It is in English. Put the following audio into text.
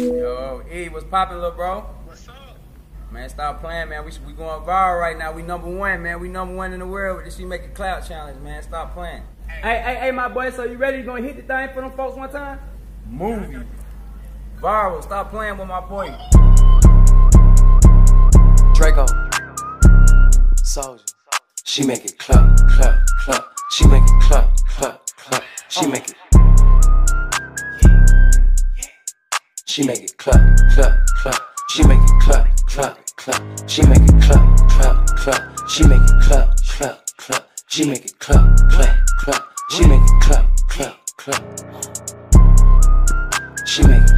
Yo, E, what's poppin', little bro? What's up? Man, stop playing, man. We we going viral right now. We number one, man. We number one in the world with the She Make It Clap challenge, man. Stop playing. Hey, hey, hey, my boy, so you ready? You gonna hit the thing for them folks one time? Movie. Viral. Stop playing with my boy. Draco. Soldier. She make it clap, clap, clap. She make it clap, clap, clap. She make it. She make it clap, clap, clap. She make it clap, clap, clap. She make it clap, clap, clap. She make it clap, clap, clap. She make it clap, clap, clap. She make it clap, clap, clap. She make